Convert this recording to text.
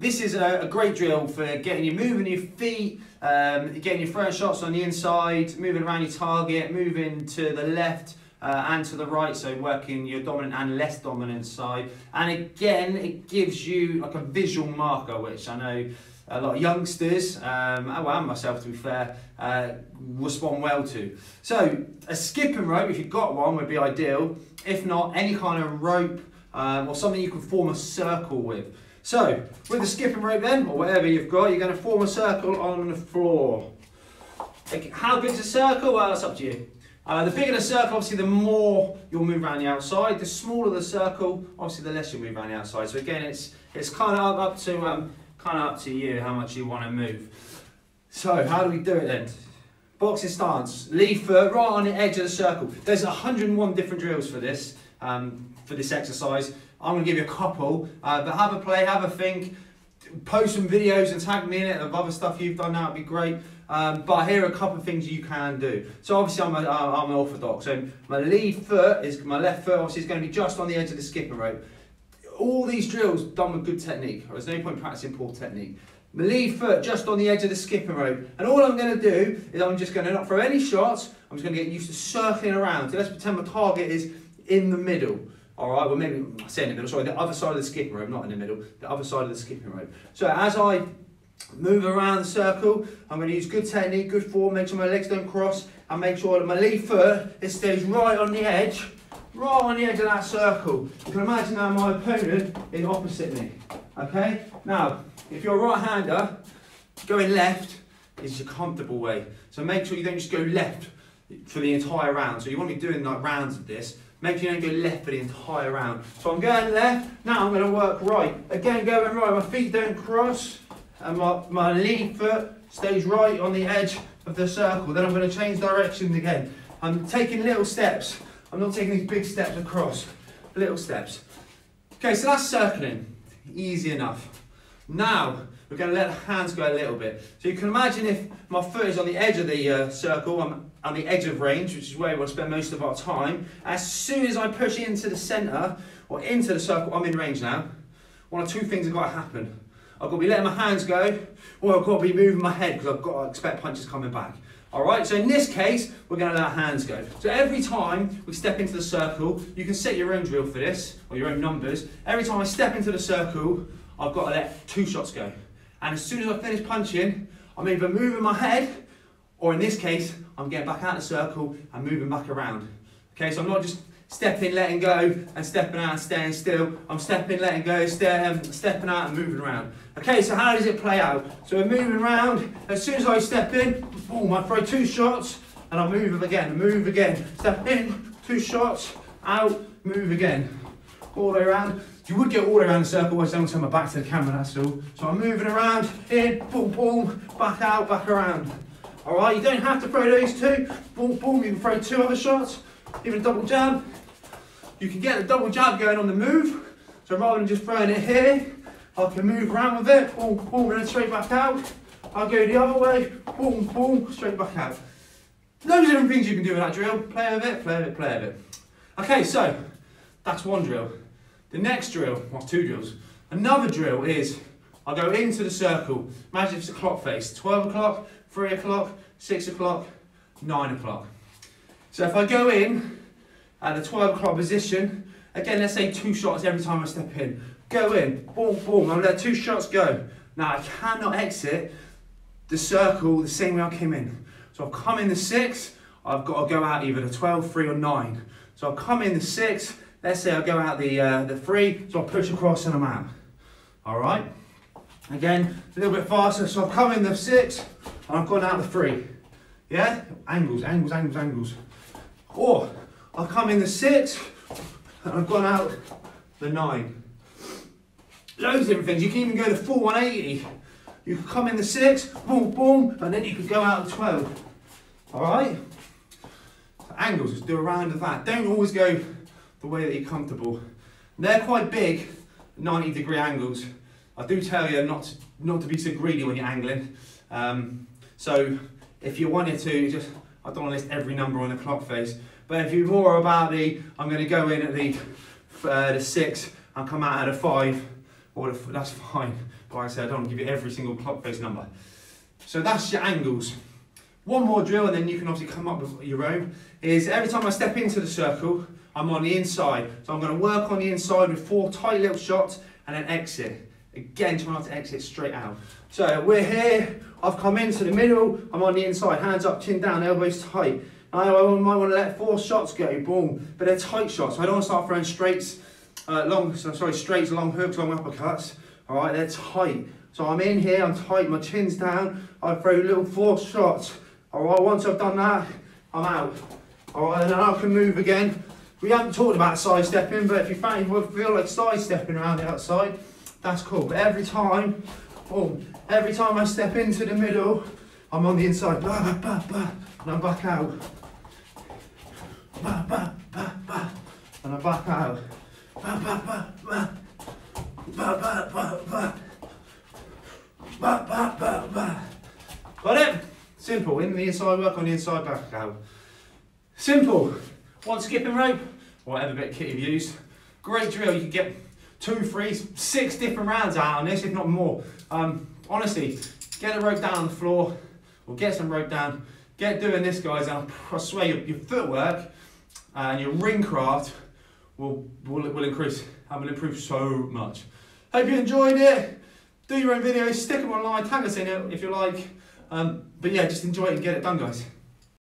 This is a, a great drill for getting you moving your feet, um, getting your front shots on the inside, moving around your target, moving to the left, uh, and to the right, so working your dominant and less dominant side. And again, it gives you like a visual marker, which I know a lot of youngsters, um, well, and myself to be fair, uh, respond well to. So a skipping rope, if you've got one, would be ideal. If not, any kind of rope um, or something you can form a circle with. So with the skipping rope then, or whatever you've got, you're going to form a circle on the floor. How big's a circle? Well, that's up to you. Uh, the bigger the circle, obviously, the more you'll move around the outside. The smaller the circle, obviously, the less you'll move around the outside. So again, it's it's kind of up, up to um, kind of up to you how much you want to move. So how do we do it then? Boxing stance, lead foot right on the edge of the circle. There's 101 different drills for this um, for this exercise. I'm going to give you a couple, uh, but have a play, have a think post some videos and tag me in it of other stuff you've done. That would be great. Um, but here are a couple of things you can do. So obviously I'm, a, I'm an orthodox. So my lead foot is my left foot. Obviously is going to be just on the edge of the skipping rope. All these drills done with good technique. There's no point practicing poor technique. My lead foot just on the edge of the skipping rope. And all I'm going to do is I'm just going to not throw any shots. I'm just going to get used to circling around. So let's pretend my target is in the middle. All right, well maybe I say in the middle, sorry, the other side of the skipping rope, not in the middle, the other side of the skipping rope. So as I move around the circle, I'm going to use good technique, good form, make sure my legs don't cross, and make sure that my lead foot it stays right on the edge, right on the edge of that circle. You can imagine now my opponent is opposite me. Okay? Now, if you're a right-hander, going left is your comfortable way. So make sure you don't just go left for the entire round. So you want to be doing like rounds of this. Make sure you don't go left for the entire round. So I'm going left, now I'm going to work right. Again, going right, my feet don't cross, and my, my lead foot stays right on the edge of the circle. Then I'm going to change directions again. I'm taking little steps. I'm not taking these big steps across. Little steps. Okay, so that's circling. Easy enough. Now, we're going to let the hands go a little bit. So you can imagine if my foot is on the edge of the uh, circle, I'm on the edge of range, which is where we'll spend most of our time. As soon as I push into the centre or into the circle, I'm in range now. One or two things have got to happen. I've got to be letting my hands go, or I've got to be moving my head because I've got to expect punches coming back. All right, so in this case, we're going to let our hands go. So every time we step into the circle, you can set your own drill for this, or your own numbers. Every time I step into the circle, I've got to let two shots go. And as soon as I finish punching, I'm either moving my head, or in this case, I'm getting back out of the circle and moving back around. Okay, so I'm not just stepping, letting go, and stepping out and staying still. I'm stepping, letting go, stay, um, stepping out and moving around. Okay, so how does it play out? So we're moving around. As soon as I step in, boom, I throw two shots, and I move again, move again. Step in, two shots, out, move again. All the way around. You would get all the way around the circle, I don't turn my back to the camera, that's all. So I'm moving around, in, boom, boom, back out, back around. All right, you don't have to throw those two. Boom, boom, you can throw two other shots, even a double jab. You can get the double jab going on the move. So rather than just throwing it here, I can move around with it, boom, boom, and then straight back out. I'll go the other way, boom, boom, straight back out. Loads of different things you can do with that drill. Play with it, play with it, play with it. Okay, so that's one drill. The next drill, well, two drills. Another drill is I go into the circle. Imagine if it's a clock face. 12 o'clock, 3 o'clock, 6 o'clock, 9 o'clock. So if I go in at the 12 o'clock position, again, let's say two shots every time I step in. Go in, boom, boom, I'm let two shots go. Now I cannot exit the circle the same way I came in. So I've come in the 6, I've got to go out either the 12, 3 or 9. So I'll come in the 6, let's say I go out the, uh, the 3, so I'll push across and I'm out. All right? Again, a little bit faster, so I've come in the 6, and I've gone out the 3. Yeah? Angles, angles, angles, angles. Or I've come in the 6, and I've gone out the 9. Loads of different things. You can even go the full 180. You can come in the 6, boom, boom, and then you could go out the 12. All right? Angles, just do a round of that. Don't always go the way that you're comfortable. They're quite big, 90 degree angles. I do tell you not to, not to be so greedy when you're angling. Um, so if you wanted to, just I don't want to list every number on the clock face, but if you're more about the, I'm going to go in at the uh, the six and come out at a five, or the, that's fine. But like I said, I don't want to give you every single clock face number. So that's your angles. One more drill, and then you can obviously come up with your own. Is every time I step into the circle, I'm on the inside. So I'm going to work on the inside with four tight little shots and then exit. Again, try not to exit straight out. So we're here, I've come into the middle, I'm on the inside, hands up, chin down, elbows tight. I might want to let four shots go, boom, but they're tight shots. So I don't want to start throwing straights, uh, long, sorry, straights, long hooks, long uppercuts. All right, they're tight. So I'm in here, I'm tight, my chin's down, I throw little four shots. All right, once I've done that, I'm out. All right, and then I can move again. We haven't talked about side stepping, but if you feel like side stepping around the outside, that's cool. But every time, boom, every time I step into the middle, I'm on the inside, bah, bah, bah, bah, and I'm back out. Bah, bah, bah, bah, and I'm back out. Bah, bah, bah, bah, bah, bah, bah, bah, bah, bah, bah, bah. Got it? Simple. In the inside work, on the inside, back out. Simple. One skipping rope, whatever bit of kit you've used. Great drill. You can get two, three, six different rounds out on this, if not more. Um, honestly, get a rope down on the floor, or get some rope down, get doing this, guys, and I swear your, your footwork and your ring craft will, will, will increase and will improve so much. Hope you enjoyed it. Do your own videos, stick them online, tag us in it if you like. Um, but yeah, just enjoy it and get it done, guys.